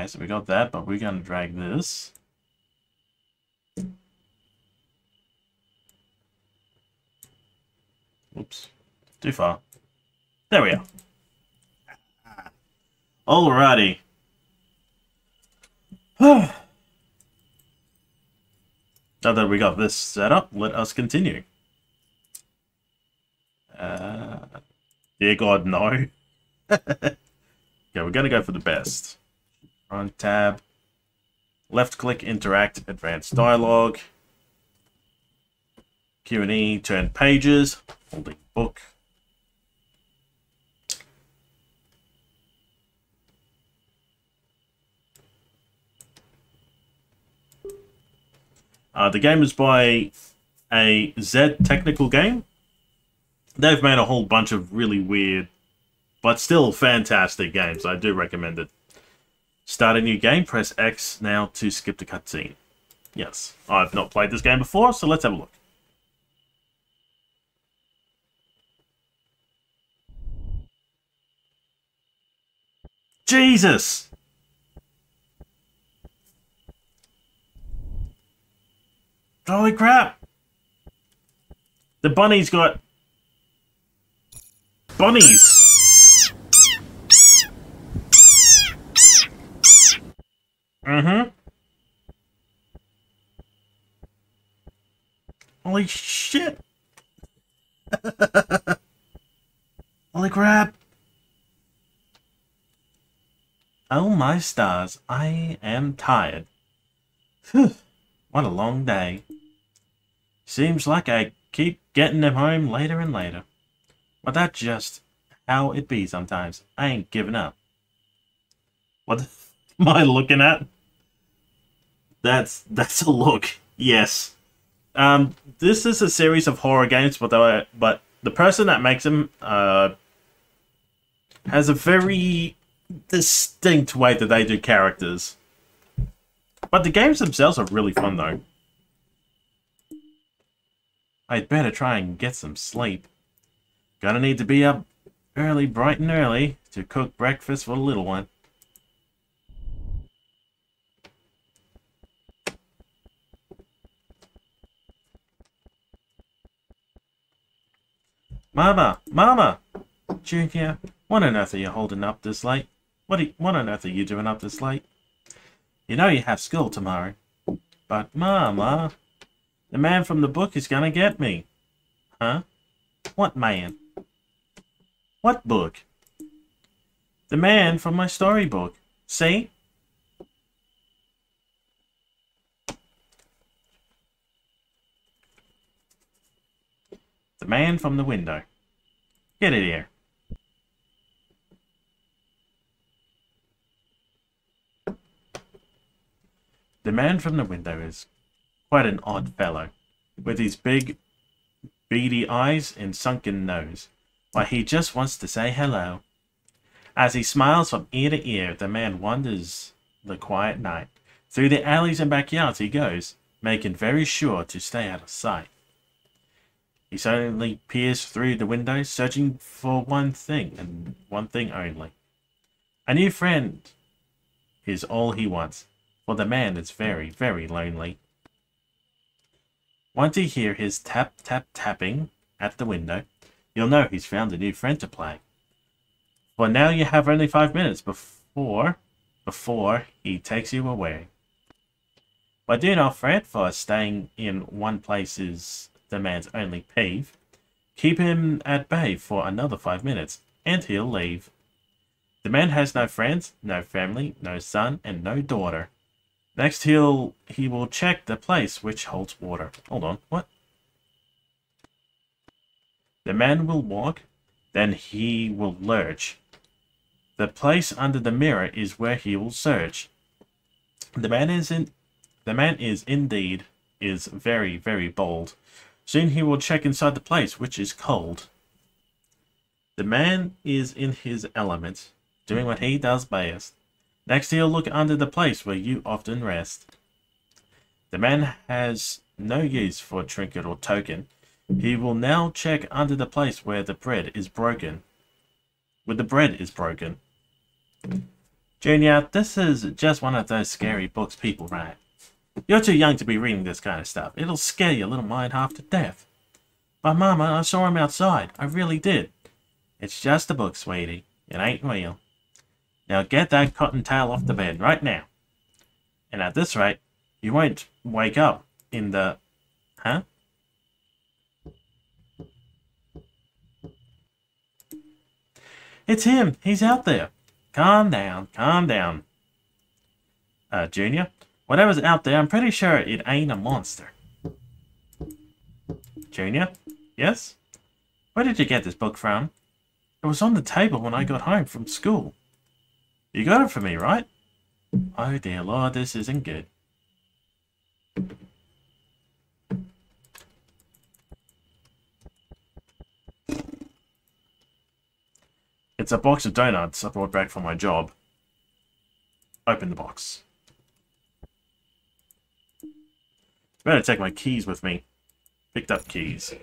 Okay, so we got that, but we're going to drag this. Oops, too far. There we are. Alrighty. now that we got this set up, let us continue. Uh, dear God, no. okay, we're going to go for the best. Front tab. Left click, interact, advanced dialogue. Q&E, turn pages, holding book. Uh, the game is by a Zed Technician game. They've made a whole bunch of really weird, but still fantastic games. I do recommend it. Start a new game, press X now to skip the cutscene. Yes, I've not played this game before, so let's have a look. Jesus! Holy crap! The bunny's got... Bunnies! Holy shit! Holy crap! Oh my stars, I am tired. Phew, what a long day. Seems like I keep getting them home later and later. But that's just how it be sometimes. I ain't giving up. What am I looking at? That's that's a look. Yes. Um, this is a series of horror games, but the, but the person that makes them uh, has a very distinct way that they do characters. But the games themselves are really fun, though. I'd better try and get some sleep. Gonna need to be up early, bright and early, to cook breakfast for the little one. Mama! Mama! Junior, what on earth are you holding up this late? What, you, what on earth are you doing up this late? You know you have school tomorrow. But, Mama, the man from the book is gonna get me. Huh? What man? What book? The man from my storybook. See? The man from the window. Get it here. The man from the window is quite an odd fellow, with his big, beady eyes and sunken nose. Why, he just wants to say hello. As he smiles from ear to ear, the man wanders the quiet night. Through the alleys and backyards he goes, making very sure to stay out of sight. He suddenly peers through the window, searching for one thing, and one thing only. A new friend is all he wants, for the man is very, very lonely. Once you hear his tap, tap, tapping at the window, you'll know he's found a new friend to play. For now you have only five minutes before, before he takes you away. But do not fret, for staying in one place is the man's only peeve. Keep him at bay for another five minutes, and he'll leave. The man has no friends, no family, no son, and no daughter. Next, he'll he will check the place which holds water. Hold on, what? The man will walk, then he will lurch. The place under the mirror is where he will search. The man is in the man is indeed is very, very bold. Soon he will check inside the place, which is cold. The man is in his element, doing what he does best. Next he'll look under the place where you often rest. The man has no use for trinket or token. He will now check under the place where the bread is broken. Where the bread is broken. Junior, this is just one of those scary books people write. You're too young to be reading this kind of stuff. It'll scare your little mind half to death. But Mama, I saw him outside. I really did. It's just a book, sweetie. It ain't real. Now get that cotton tail off the bed right now. And at this rate, you won't wake up in the... Huh? It's him. He's out there. Calm down. Calm down. Uh, Junior, whatever's out there, I'm pretty sure it ain't a monster. Junior? Yes? Where did you get this book from? It was on the table when I got home from school. You got it for me, right? Oh dear lord, this isn't good. It's a box of donuts I brought back from my job. Open the box. I better take my keys with me. Picked up keys.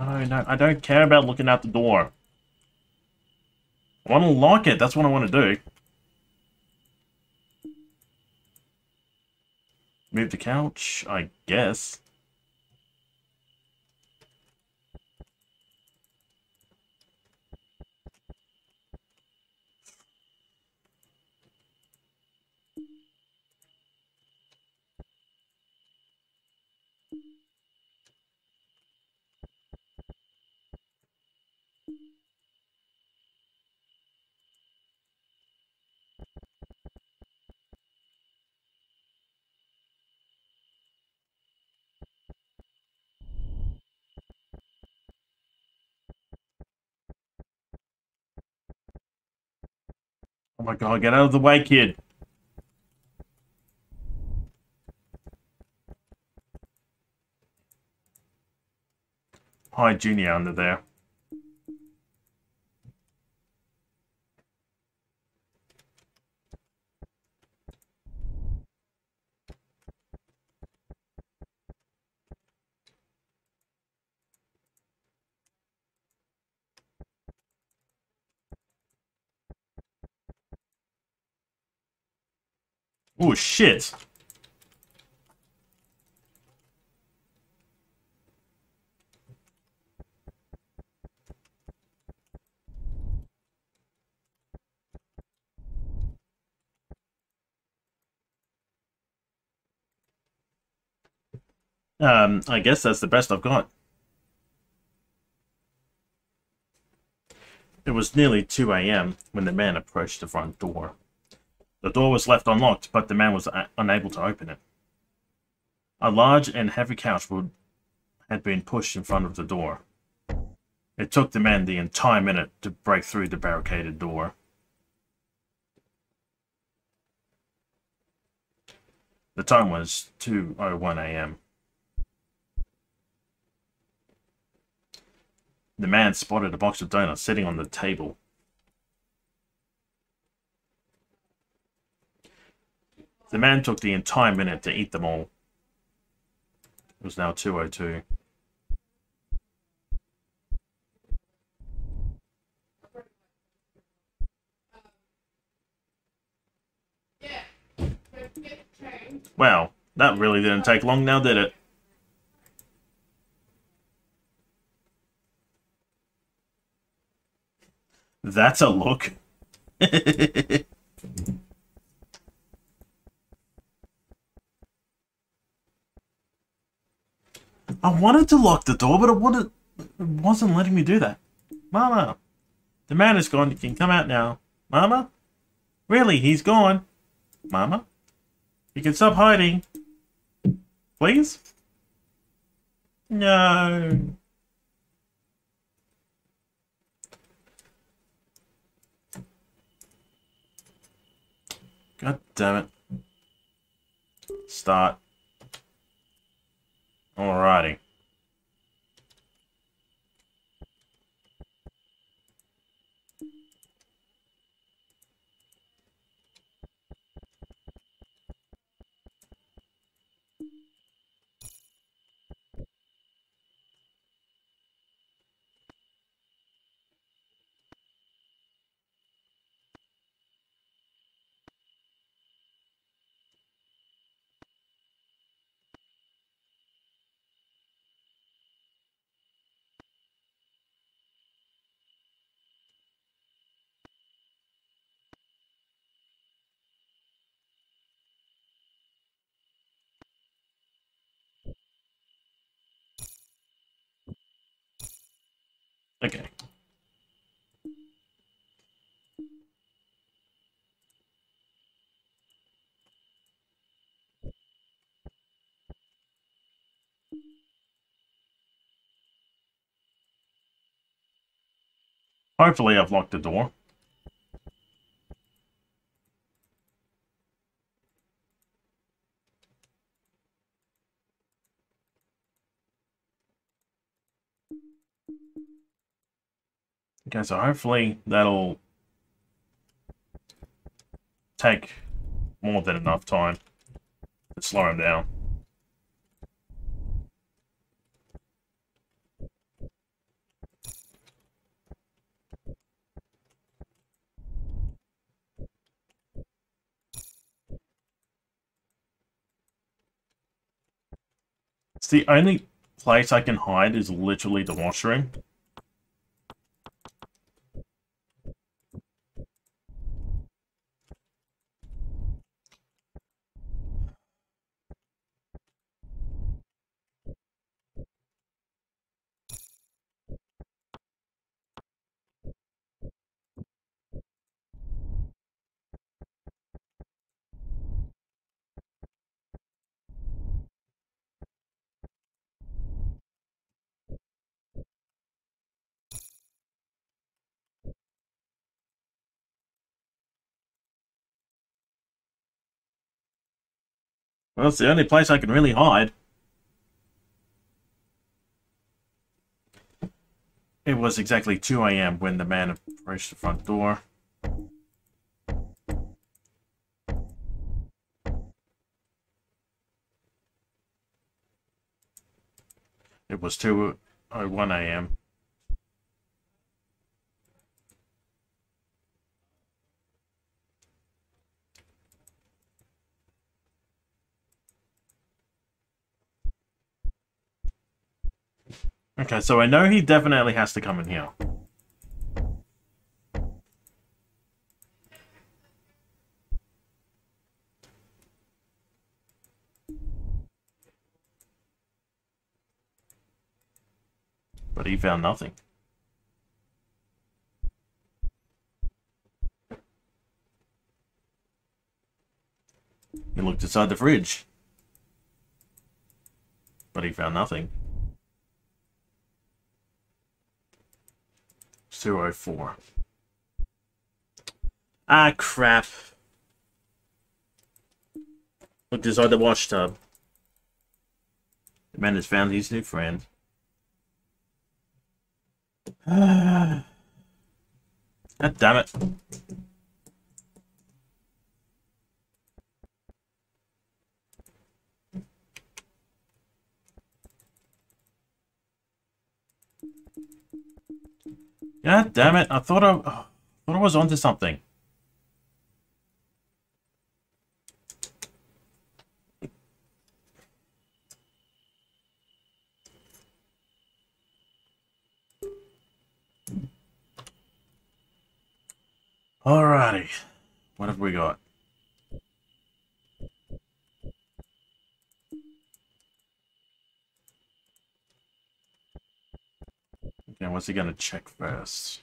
Oh, no, I don't care about looking out the door. I want to lock it. That's what I want to do. Move the couch, I guess. Oh my god, get out of the way, kid. Hi, Junior under there. Oh, shit. Um, I guess that's the best I've got. It was nearly 2 a.m. when the man approached the front door. The door was left unlocked, but the man was uh, unable to open it. A large and heavy couch would, had been pushed in front of the door. It took the man the entire minute to break through the barricaded door. The time was 2.01 a.m. The man spotted a box of donuts sitting on the table The man took the entire minute to eat them all. It was now 2.02. Wow, that really didn't take long now, did it? That's a look. I wanted to lock the door, but it, wanted, it wasn't letting me do that. Mama, the man is gone. You can come out now. Mama? Really, he's gone. Mama? You can stop hiding. Please? No. God damn it. Start. Alrighty. Okay. Hopefully I've locked the door. Okay, so hopefully that'll take more than enough time to slow him down. It's the only place I can hide is literally the washroom. Well, it's the only place I can really hide. It was exactly 2 a.m. when the man approached the front door. It was 2.01 a.m. Okay, so I know he definitely has to come in here. But he found nothing. He looked inside the fridge. But he found nothing. 204. Ah, crap. Look inside the wash tub. The man has found his new friend. God damn it. God damn it! I thought I, thought I was onto something. Alrighty, what have we got? Okay, what's he gonna check first?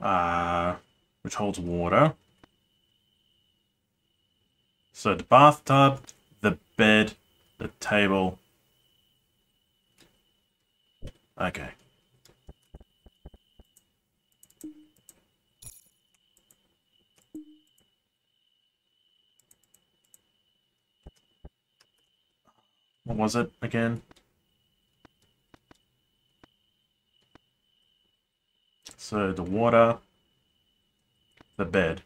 Uh, which holds water. So the bathtub, the bed, the table. Okay. What was it again? So the water, the bed.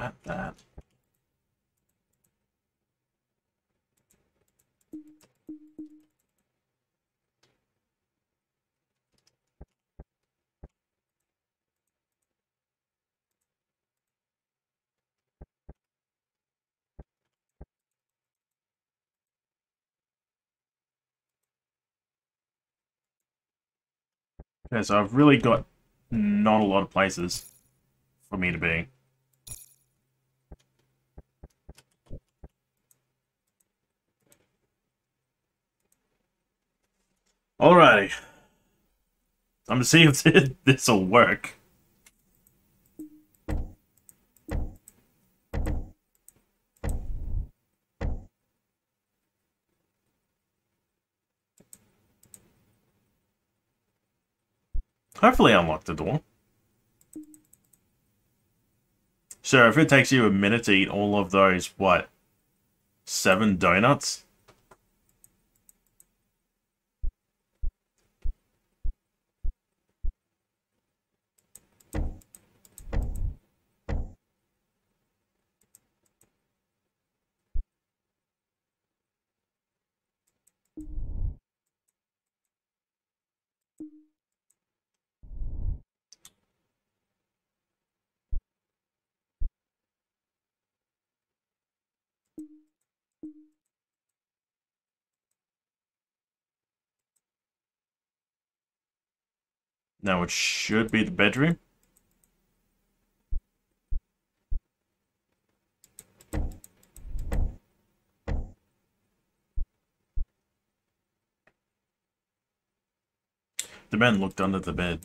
at that. Okay, so I've really got not a lot of places for me to be. Alrighty. I'm gonna see if this will work. Hopefully unlock the door. Sure, if it takes you a minute to eat all of those, what, seven donuts? Now it should be the bedroom. The man looked under the bed.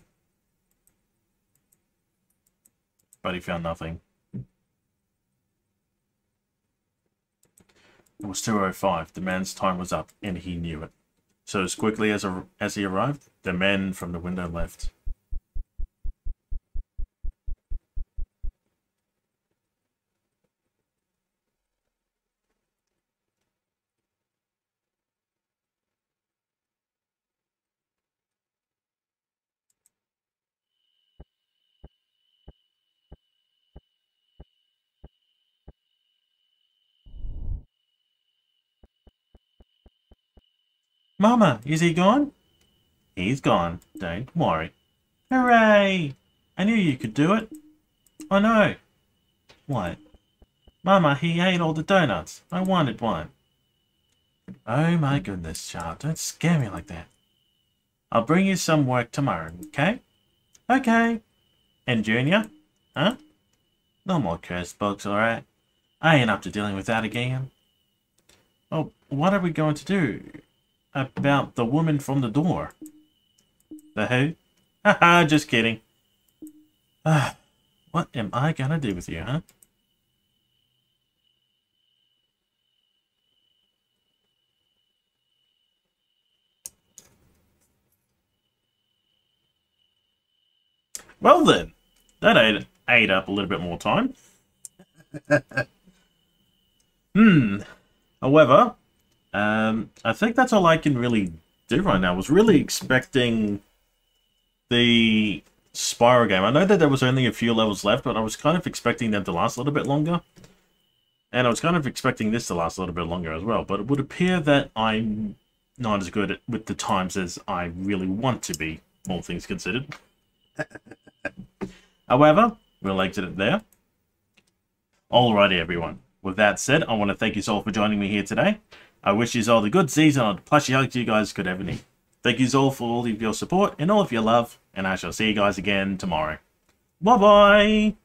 But he found nothing. It was 2.05. The man's time was up, and he knew it. So as quickly as, a, as he arrived, the men from the window left. Mama, is he gone? He's gone. Don't worry. Hooray! I knew you could do it. I know. What? Mama, he ate all the donuts. I wanted one. Oh my goodness, child. Don't scare me like that. I'll bring you some work tomorrow, okay? Okay. And Junior? Huh? No more cursed bugs, alright? I ain't up to dealing with that again. Oh, what are we going to do? About the woman from the door. The who? Haha, just kidding. Ah, what am I gonna do with you, huh? Well then, that ate, ate up a little bit more time. hmm. However, um, I think that's all I can really do right now. I was really expecting the Spyro game. I know that there was only a few levels left, but I was kind of expecting them to last a little bit longer. And I was kind of expecting this to last a little bit longer as well. But it would appear that I'm not as good at, with the times as I really want to be, all things considered. However, we'll exit it there. Alrighty, everyone. With that said, I want to thank you all for joining me here today. I wish you all the good season and plushy hugs you guys could ever need. Thank you all for all of your support and all of your love, and I shall see you guys again tomorrow. Bye-bye!